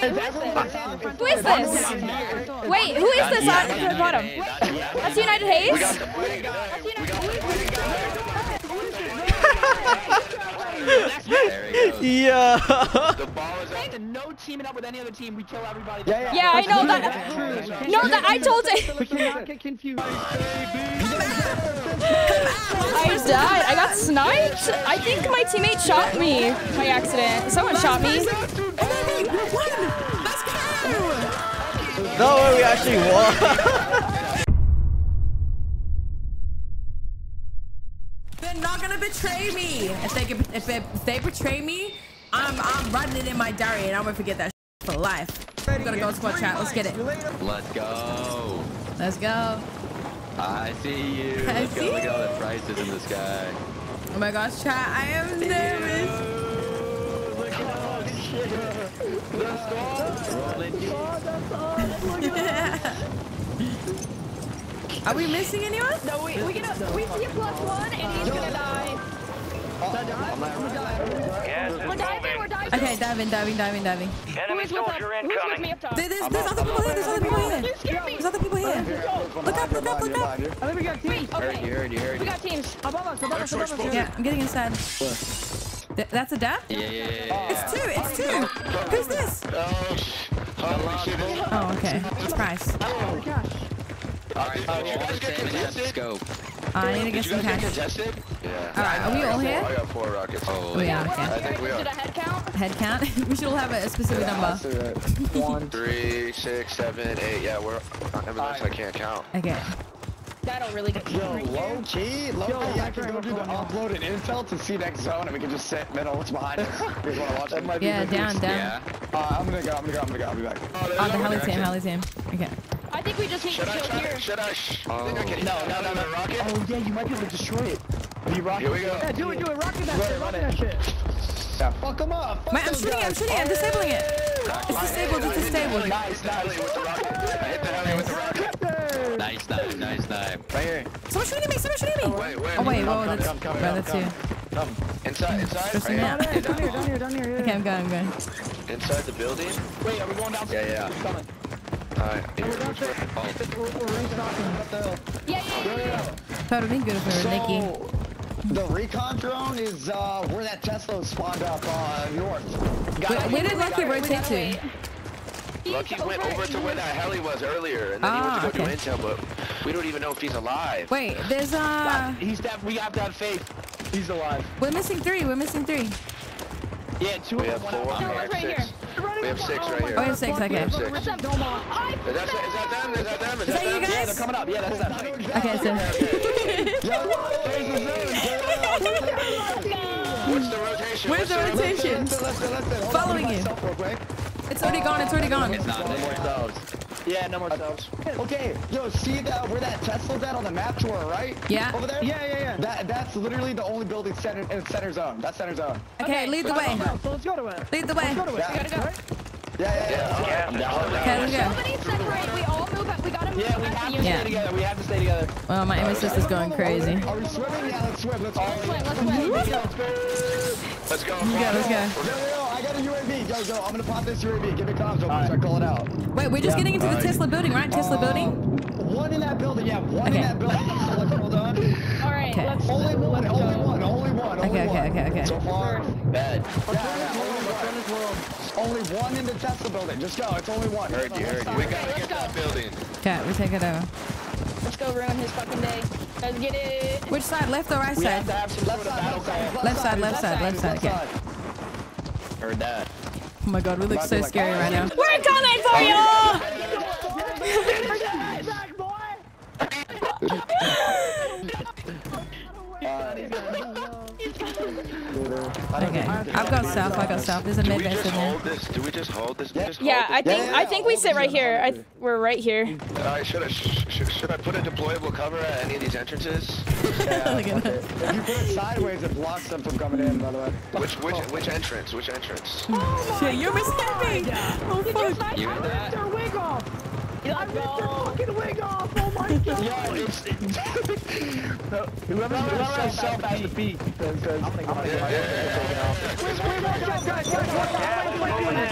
Who is this? Wait, who is this on the bottom? That's United Hayes? Yeah. The ball is up. No teaming up with any other team. We kill everybody. Yeah, Yeah, I know that. No, that I told it. We cannot get confused. I died. I got sniped. I think my teammate shot me by accident. Someone shot me. No way, we actually won. They're not gonna betray me. If they can, if they, if they betray me, I'm I'm writing it in my diary and I'm gonna forget that for life. I'm gonna go squad chat. Let's get it. Let's go. Let's go. I see you. I Let's see go. Look at all the prices in the sky. Oh my gosh, chat. I am nervous. Are we missing anyone? No, we we gonna we see a plus one and he's gonna die. We're diving. We're diving. Okay, diving, diving, diving, diving. Who is with us? Who's me up top? There- There's, there's other people here. There's other people here. You scared me. There's other people here. Look up, look up, look up. I think we got teams. Heard Okay. you, heard you, heard We got teams. Above us, above us, above us. Yeah, I'm getting inside. Th- that's a dab? Yeah, yeah, yeah, yeah. It's two, it's two. Who's this? Oh, sh- holy shit. Oh, okay. It's Price. Oh, Alright, did you guys get contested? Scope. I need to get you some cash. contested? Yeah. Alright, are we all I here? got four rockets. Oh, We are, I think we Did are. a head count? Head count? we should all have a specific number. One. Three, six, seven, eight. Yeah, we're on evidence I can't count. Okay. That'll really get Yo, low key, low Yo, key, I can go do the microphone. upload and intel to see next zone and we can just sit middle. What's behind us? You guys wanna watch it? Yeah, down, down. Yeah. Uh, I'm gonna go, I'm gonna go, I'm gonna go, I'll be back. Oh, there's Oh, the no heli team, direction. team. Okay. I think we just need to Should I chill try here. to, should I, sh- I think I can No, no, no, no, no, no, rocket? Oh yeah, you might be able to destroy it. Are you rocking? Here we go. Yeah, do it, do it. Rocket that shit. Rocket that shit. Yeah, fuck them up. Fuck Wait, I'm shooting it, I'm shooting I'm disabling it. It's disabled, it's disabled. Nice, Heli nice. Nice knife, nice knife. Right here. Someone shooting me, someone shooting me. Wait, wait. Oh, wait, whoa, Come, that's, come, come, bro, come, that's you. come. Inside, inside, Just right a here. minute. Down here, down here, down here. Okay, I'm going, I'm going. Inside the building. Wait, are we going downstairs? Yeah, yeah. We're coming. Alright. We're downstairs. We're, we're rings. What the hell? Yeah, yeah, yeah, yeah. That'll be good for Nikki. So, the recon drone is uh, where that Tesla spawned up uh, north. Where, where did Lucky We rotate gotta to? wait. He's Lucky went over to where that heli was earlier, and then he Ah, went to go okay. do intel, but we don't even know if he's alive. Wait, there's uh, He's that. We have to have faith. He's alive. we're missing three. We're missing three. Yeah, two We of have them. four. One No, out right six. here. We have six right Oh, we here. have six. Okay. have six. What's up, Is that, is that them? Is that them? Is, Is that you them? Yeah, they're coming up. Yeah, that's them. Okay, so What's the rotation? where's the rotation? Following you. It's already gone. It's already gone. It's not there. Yeah, no more subs. Okay, yo, see that where that Tesla's at on the map to our right? Yeah. Over there? Yeah, yeah, yeah. That that's literally the only building center in center zone. That's center zone. Okay, lead the way. So let's go to it. Lead the way. Let's go to it. Yeah. gotta go. Yeah, yeah, yeah. I'm down. Okay, let's go. Nobody separate. We all move up. We gotta move Yeah, we have to unit. Yeah. stay together. We have to stay together. Well, my aim assist is going crazy. Are we swimming? Yeah, let's swim. Let's Let's swim. win. Let's win. Let's go. Let's go. Let's go. Yo, yo, yo, I got a UAV. Yo, yo, I'm gonna pop this UAV. Give me comms over so I call it out. Wait, we're just getting into the Tesla building, right? Tesla uh, building. One in that building. Yeah, one Okay. in that building. So let's hold on. All right. Okay. Let's. Only one. Only one. Only one. Only Okay, okay, one. okay, okay. So far. Bad. Yeah, yeah, only one. Only one in the Tesla building. Just go. It's only one. Heard you, heard you. We gotta get that building. Okay, we take it over. Let's go ruin his fucking day. Let's get it. Which side? Left or right We have side? to have some Left sort of side, battle left side, call. Left side, left side, left side, okay. Heard that. Oh my god, we look so like, scary right now. We're coming for you. Okay, I've got south. I got south. There's a Do mid we base in there. this? Do we just hold this? We just Yeah, I hold think yeah, I think we sit right here. I we're right here. this? Alright, should I sh sh should I put a deployable cover at any of these entrances? Look at that. If you put it sideways, it blocks them from coming in, by the way. Which which which entrance? Which entrance? Oh Shit, you're escaping. Oh fuck. You heard that? Their wig off. I ripped their fucking wig off. Oh my Yo, it's whoever whoever has self has to beat because I'm gonna go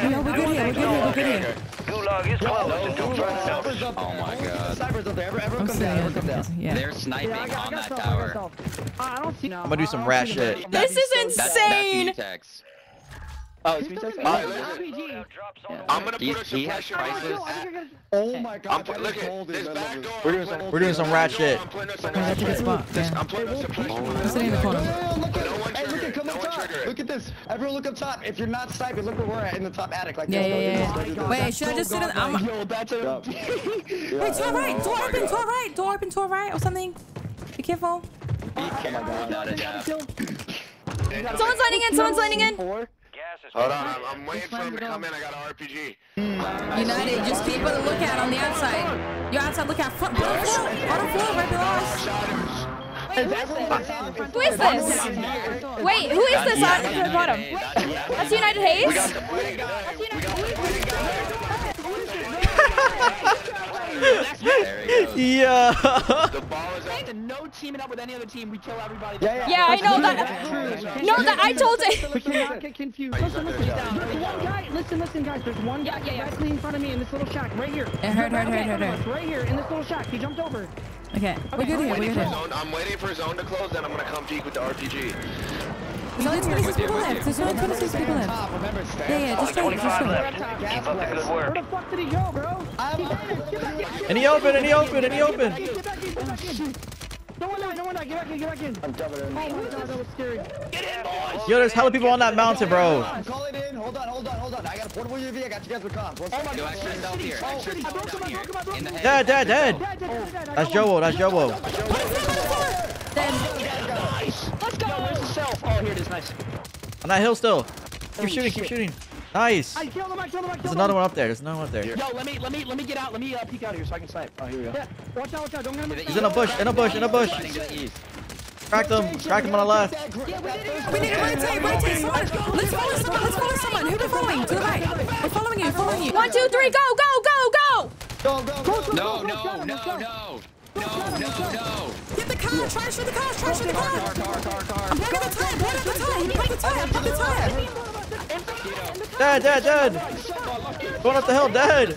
Yo, we're good here. We're good here. We're good here. Gulag is closed until further Snipers notice. Oh my god. Snipers up there. Everyone, everyone I'm come down. Everyone come down. saying. Yeah. They're sniping on that tower. I don't see. I'm gonna do some rat shit. This is That's, that's insane. Mutex. Oh, it's me. That's Alright, listen. I'm gonna He, put a he has suppression on Oh, oh my I'm god, look at in this back door. We're doing some- we're doing some rat shit. I'm putting a Oh, that's a good spot. This- Yeah. I'm putting a suppression on I'm sitting in the corner. Look at No it. one Hey, look at come up top. Look at this. Everyone look up top. If you're not sniping, look where we're at in the top attic. Like Yeah, this. yeah, yeah, this, yeah. look at this. Wait, should I just sit in? I'm, Yo, that's a. wait, to our right. Door open. To our right. Door open. To our right or something. Be careful. Without oh a doubt. Someone's landing in. Someone's landing in. Hold on, I'm, I'm waiting for him to come in. I got an RPG. United, just keep a lookout on the outside. Your outside lookout. Front, bottom floor. Bottom floor, right below us. Who is this? Wait, who is this on the bottom? That's United Hayes? There he goes. Yeah. The ball is out. No teaming up with any other team. We kill everybody. Yeah, yeah. Yeah, I know that. No, that I told it. We cannot get confused. Listen, listen. There's one guy. Listen, listen, guys. There's one guy yeah, yeah. directly in front of me in this little shack right here. Yeah, heard, heard, Okay, heard, heard, heard. Right here in this little shack. He jumped over. Okay, we're good here. We're good here. zone. I'm waiting for zone to close, then I'm gonna come peek with the RPG. There's only 26 With you, people left. There's only 26 people left. Remember, Yeah, yeah, just wait, just wait. Keep up the good Where the fuck did he go, bro? And he open, and he open, and he open. Get back in, get back in. No one die, no one die. Get back in, get back in. I'm dubbing Oh that was scary. Yo, there's hella people on that mountain, bro. I'm calling in. Hold on, hold on, hold on. I got a portable UAV. I got you guys with comms. One second. Do extra stealth here. Extra I broke him, I broke him, I broke here. Him. Dead, dead, dead. Dead, dead, dead, dead. I That's got one. Jowo, that's Jowo. Let's go. Where's the self? Oh, here it is. Nice. On that hill still. Keep shooting, Shit. keep shooting. Nice. I killed him, I killed him, I killed There's another him. one up there. There's another one up there. Yo, let me let me let me get out. Let me uh, peek out here so I can snipe. Oh, here we go. Yeah, watch out, watch out. Don't get him. He's in a bush, in a bush, in a bush. Fighting to the east. Cracked him, cracked him on the left. Yeah, We need to rotate, rotate. Someone. Let's follow someone. Let's follow someone. Who are we following? To the right. We're following you. Following you. One, two, three, go, go, go, go! Go, go, go. No, no, no, no. No, no, no. Get the car. Try to shoot the car. Try to shoot the Car, tire. You plug the tire. Plug the tire. Dead, dead, dead. Going up the hill, dead.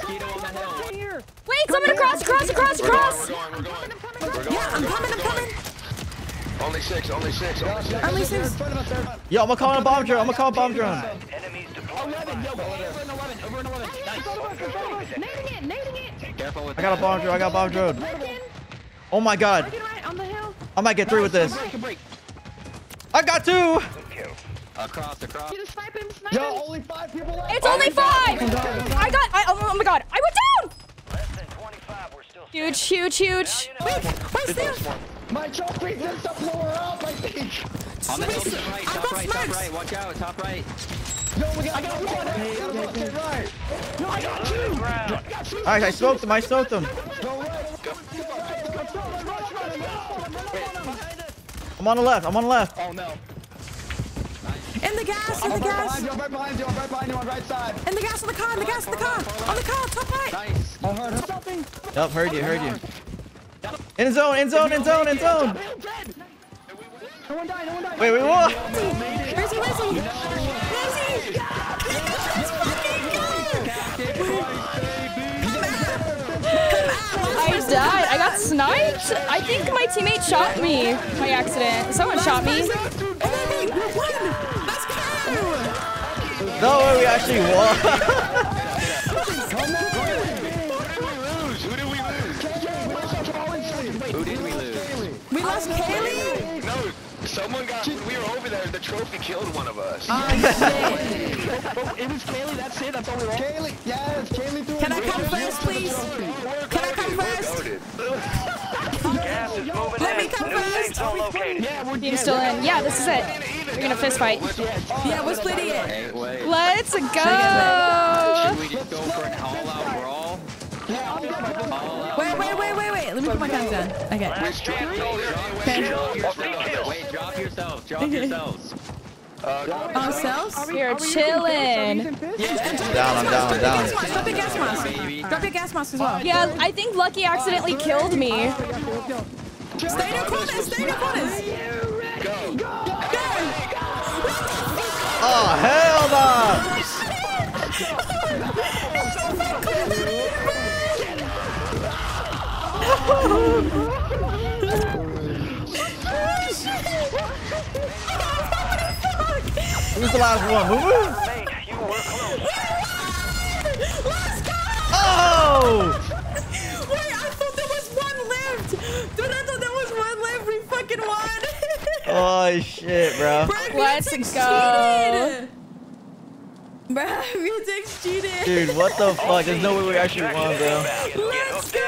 Wait, someone across, across, across, across! Yeah, I'm coming. I'm coming. Only six, only six, only six. Only six. Yo, I'm gonna call a bomb drone. I'm gonna call a bomb drone. Enemies 11. Yo, go over an 11. Over an 11. Nice. Nading it, nading it! Careful with I got a bomb drone. I got a bomb drone. Oh my god. Right on the hill. I might get through with this. Break, break. I got two. Across, across. Snipe him, snipe Yo, only five people left. It's only five! I got, I, oh, oh my god, I went down! Huge, huge, huge. Wait, wait, still. My trophy just to blow her up, I think. On the hill to the right, I've top got right, top smokes. right. Watch out, top right. Yo, we got, I got one. We got a fucking right. No, I got two. All right, I smoked him. I smoked him. Go right. I'm on the left. I'm on the left. Oh no. In the gas. In I'm the right gas. behind you. I'm right behind you. I'm right behind you on right side. In the gas. On the car. In the gas. In the car. On the car. Top right. Nice. I heard her. Something. Yep, heard you, heard you. In zone, in zone, in zone, in zone. No one died, no one died. Wait, wait, what? Where's he? Where's he? Where's he? Let's fucking go. I died. I got sniped. I think my teammate shot me by accident. Someone shot me. Enemy, we won. Let's go. No, we actually won. Who did we lose? Who did we lose? We lost Kalei. No, someone got, we were over there, the trophy killed one of us. Oh, it was Kalei. That's it. That's all we want. Kalei. Yes, Kalei threw Can. I come first, please? Can I come first? Loaded. Let me come first. Yeah, we're Team's still in. Yeah, this is it. We're gonna fist fight. Yeah, we're splitting it. Let's Should go. we just go for an all-out brawl? Wait, wait, wait, wait, wait. Let me put my guns down. Okay. Drop yourselves. Wait, drop yourselves. Drop yourselves. Uh, Ourselves? You're chilling. I'm down, I'm down, I'm down. Drop your gas mask. Drop your gas mask as well. Yeah, I think Lucky accidentally killed me. Stay in your corners. Stay in your corners. Oh, hell no! Who's the last one? Moo Moo? Oh! Wait, I thought there was one left. Dude, I thought there was one left. We fucking won. Oh shit, bro. Bro, Let's Mutex go. cheated. Bro, Mutex cheated. Dude, what the fuck? There's no way we actually won, bro. Let's go.